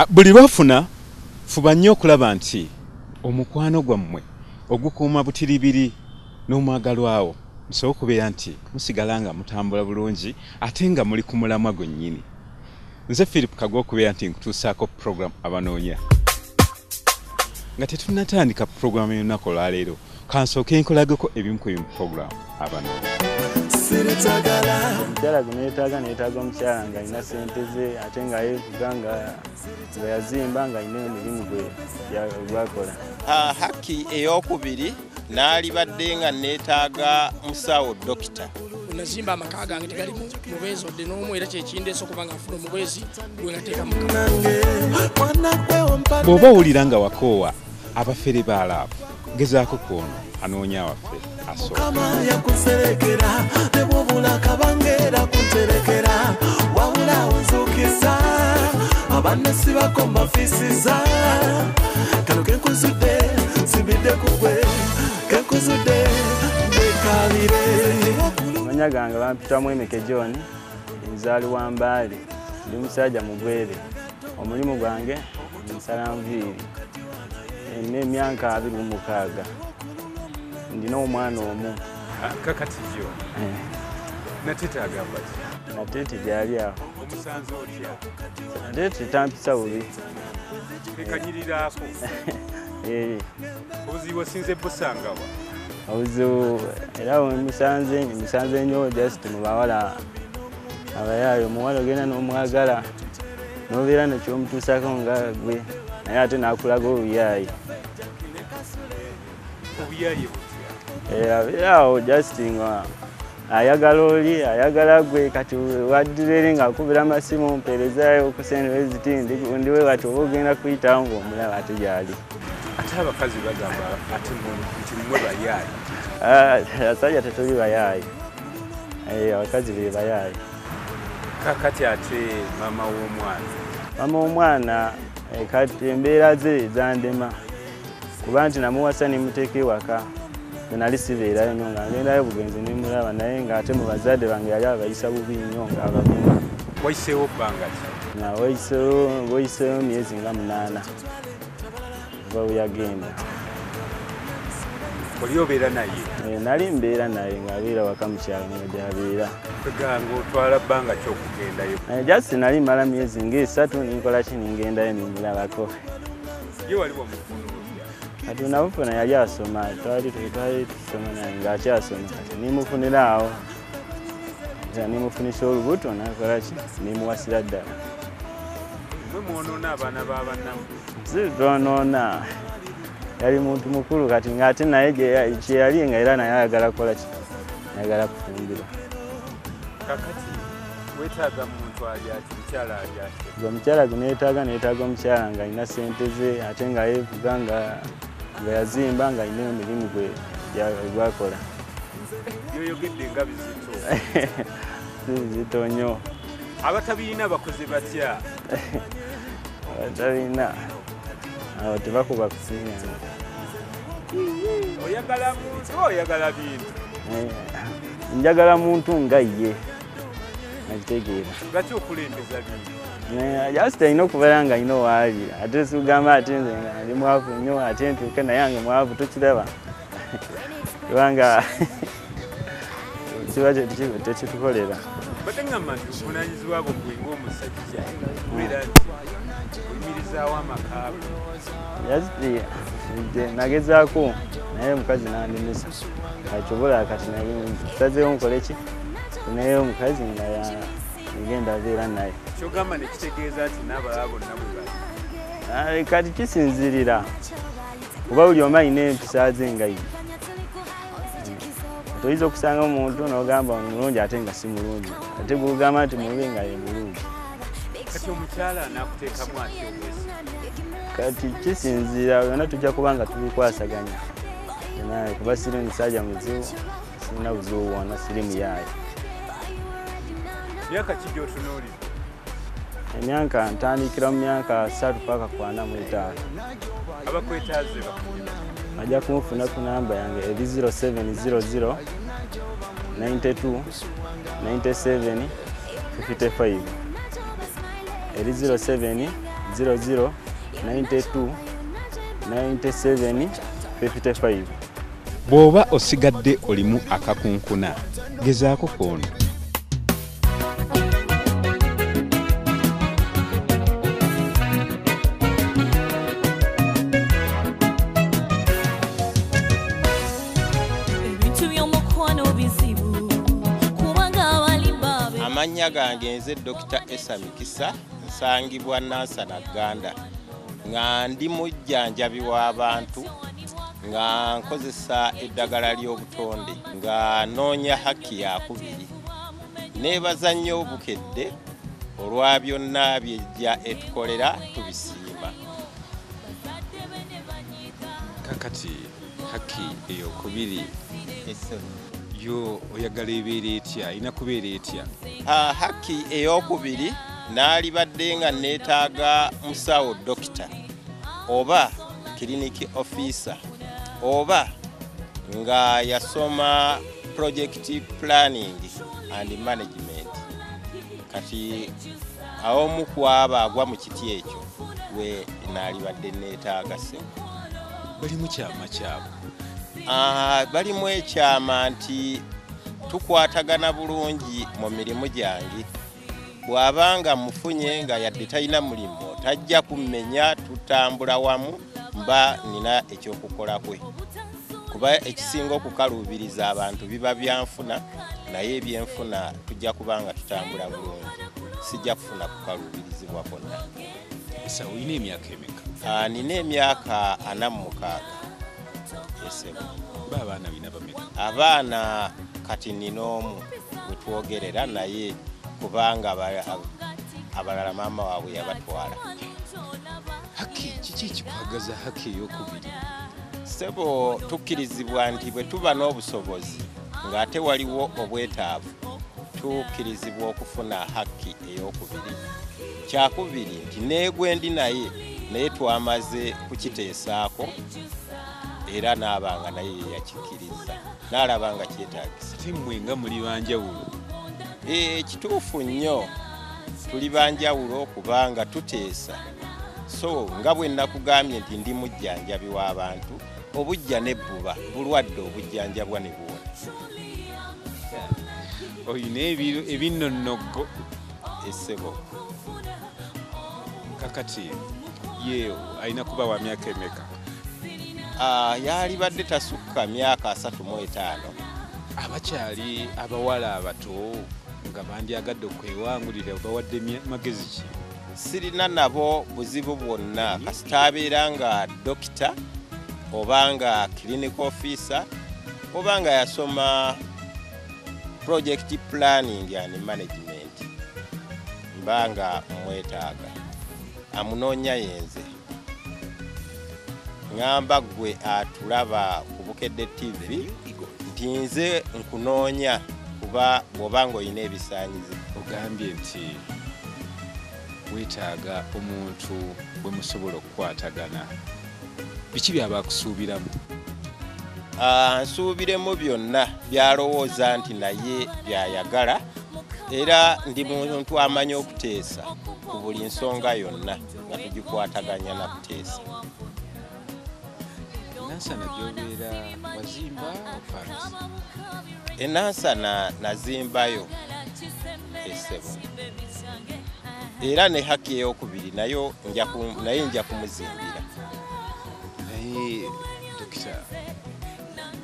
Ah, buli lwafuna fuba nnyo okulaba nti omukwano gwammwe ogukuuma butiribiri n'omwagalwawo musobola okubeera nti musigala nga mutambula bulungi ate nga muli ku mulamwa gwennyini. Nze philip kagwa okubeera nti nkutuusaako program abanoonya. Nga tetunnatandika puroguramu y'olunaku olwaleero kansooke nkolageko ebimu ku ebimu puroguramu abanoonya omukyala guno yeetaaga neetaaga omukyala ng'alina sente ze ate nga yeevuga nga nga yazimba ng'alina emirimu gwe gwakola. Ah, haki eyokubiri naalibadde nga neetaaga musawo dokita. Nazimba amaka gange tegalimu mubeezi odde n'omu era kyekindeesa okuba nga nfuna omubeezi gwe ngateeka mu bw'oba owulira nga wakoowa abafere baalaavu gezaako kwono anoonya waffe asooka. Yakuserekera nebwobula kabangeera kunterekera. Wabula onzuukiza abanne sibako mbafisiza kano kenkuzudde nsibidde ku gwe kenkuzudde mbekabire amanya gange bampitamu emeke john nzaali wa mbaale ndi musajja mugwere. Omulimu gwange nsalanviiri nina emyaka abiri mu mukaaga ndina omwana omu. Kakati yo nate tagamba ki? Nate tegyali awo. Omusanze otya? Nate tetampisa bubi. Ekanyiriraako Eh, obuzibu osinze busangawa obuzibu era musanze musanze nnyo just mu bawala abayaayo omuwala ogenda n'omwagala n'obeera nekyomutuusako nga gwe naye ate n'akulaga obuyaayi obuyaye abeera awo just nga ayagala oli ayagala gwe kati waddira nga akubira amasimu mpeerezayo okusendera ziti ndi- ndiwe wati oba ogenda kuyitawo ng'omulaba ate gyali. Ate abakazi bagamba ati mu- nti mmwe bayaayi. Ah, abasajja tetuli bayaayi. Eh, abakazi be bayaayi. Kakati ate maama w'omwana? Mama omwana eh, kati embeera ze zandema. Kuba nti namuwasa nemuteeka ewaka nali sibeerayo nnyo nga ngendayo bugenzi nemulaba naye ngaate mu bazadde bange yali abayisa bubi nnyo nga abavuma wayiseewo bbanga nga wayiseewo wayiseewo myezi nga munaana. Oba weyagenda oli obeera naye? Eh, nali mbeera naye ng'abeera waka mukyalo nga gyabeera kweganga otwala bbanga ki okugendayo naye jasi nali mala myezi ngaesatu ninkola ki? Ningendayo nimulabako ye wali wamufuna otya kati nabufuna yali asoma twali tusoma naye ngaakyasoma kati nimufunira awo. Era nimufunisa olubuto nakolaki nimuwasira ddala. Mwonoona abaana b'abannamu zitonoona yali muntu mukulu kati ngaate naye kyeyali nga era naye ayagala kukola ki? Ayagala kufumbira kakati weetaaga muntu ali ati mukyala ali ati? Gwe omukyala gwe neetaaga neetaaga omukyala nga alina sente ze ate nga yeevuga nga nga yazimba nga alina emirimu gwe gwakola. Byoyogedde nga bizito. Zito nnyo. Abatabiina bakoze batya? Abatalina awo tebakuba kusiŋanga oyagala muntu oyagala bintu? Njagala muntu nga ye. Nakitegeera. Lwaki okulembeza bintu jasita alina okubeera nga alina owaali ate sigamba ate nze nga ndi mwavu nnyo ate ntuuke naye nga mwavu tokiraba kubanga kiba tekitukolera badde ngamba nti obuvunanyizibwa bwo gwe ng'omusajja kubeera nti oyimirizaawo amakaago jasiti nagezaako naye omukazi nandimisa akyobola kati sazeewo nkole ki naye omukazi nga ngenda beera naye. Kyogamba nekitegeeza nti n'abalala bonna bwe kati kisinzirira. Kuba buli omu alina empisa ze nga ye. Toyinza okusanga omuntu n'ogamba mulungi ate nga si mulungi. Ate gugamba nti mubi nga ye mulungi. Kati omukyala anaakuteekamu atya obwesi kati kisinzira byonna tujja kuba nga tubikwasaganya. Kuba siri musajja muzibu sirina buzibu bwonna siri muyaayi myaka ki gy'otunuulira emyaka ntandikira mu myaka satu paka kwana mu etaano. Abakwetaaze ajja kumufuna ku namba yange eri 0700 92 97 55 eri 07 00 92 97 55 bw'oba osigadde olimu akakunkuna gezaako kwono amannya gange nze dokita esa mikisa nsangibwa nansana ganda nga ndi mujjanjabi w'abantu nga nkozesa eddagala ly'obutonde nga noonya haki yakubiri neebaza nnyo obukedde olwa byonna byejja etukolera tubisiima. Kakati haki eyokubiri yo oyagala ebeera etya? Erina kubeera etya? Haki eyokubiri naalibadde nga neetaaga musawo dokita oba kiriniki officer oba nga yasoma project planning and management. Kati awomu kwaba agwa mu kiti ekyo we naalibadde neetaaga sebo bali mu kyama kyabwe. Ah, balimu ekyama nti tukwatagana bulungi mu mirimu gyange. Bw'abanga mufunye nga yadde talina mulimu tajja kummenya tutambula wamu mba nina ekyokukola kwe. Kuba ekisinga okukaluubiriza abantu biba byanfuna naye ebyenfuna tujja kubanga tutambula bulungi. Sijja kufuna kukaluubirizibwa kwonna. Olina emyaka emeka? Ah, nina emyaka ana mu mukaaga esebo ba abaana bina bameka. Abaana kati nina omu wetwogerera naye kubanga aba- abalala maama waabwe yabatwala. Haki kiki ekikwagaza haki eyokubiri? Sebo tukkirizibwa nti bwe tuba n'obusobozi ng'ate waliwo obwetaavu tukkirizibwa okufuna hakki ey'okubiri. Kyakubiri nti neegwe ndi naye naye twamaze kukiteesaako era n'abanga naye yeyakikkiriza n'alaba nga kyetaagisa. Ate mmwe nga muli banjawulo? Eh, kituufu nnyo. Tuli banjawulo kubanga tuteesa. So nga bwe nakugambye nti ndi mujjanjabi w'abantu obujja nebbuba bulwadde obujjanjabwa ne buwona. Olina ebiro ebinonoggo essebo. Kakati ye alina kuba wa myaka emeka yalibadde tasukka myaka asatu mu etaano. Abakyali abawala abato nga bandyagadde okwewangulira bawadde magezi ki? Sirina nabo buzibu bwonna. Kasita abeera nga dokita oba nga clinic officer oba nga yasoma project planning and management. Mba nga mwetaaga. Amunoonya yenze ŋŋamba ggwe atulaba ku bukedde tv nti nze nkunoonya kuba bw'oba ng'olina ebisaanyizo ogambye nti weetaaga omuntu bwe musobola okukwatagana. Biki byaba akusuubiramu nsuubiremu byonna byalowooza nti naye byayagala era ndi muntu amanyi okuteesa ku buli nsonga yonna nga tugikwataganya na kuteesa nansana gyobeera wazimba ofansi enansana nazimbayo esebo era ne haki eyokubiri nayo naye nja kumuzimbira. Naye dokita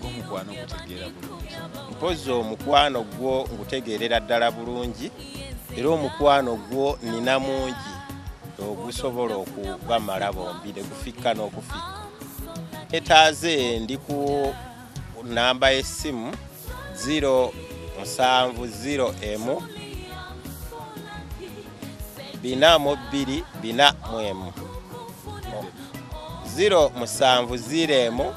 ng'omukwano gutegeera bulungi. Mpozi omukwano gwo ngutegeerera ddala bulungi era omukwano gwo nina mungi. Ogusobola okubamala bombi ne gufikka n'okufikka etaaze ndi ku namba y'essimu 070 bina mu bbiri bina mu emu. 070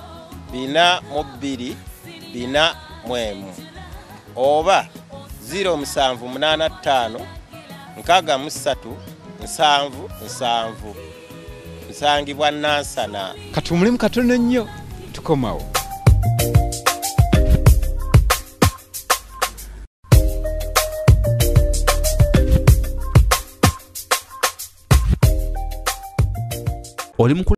bina mu bbiri bina mu emu. Oba 0785 nkaaga mu ssatu nsanvu nsanvu nsangibwa nansana. Katuumulimu katono nnyo tukomawo. Oli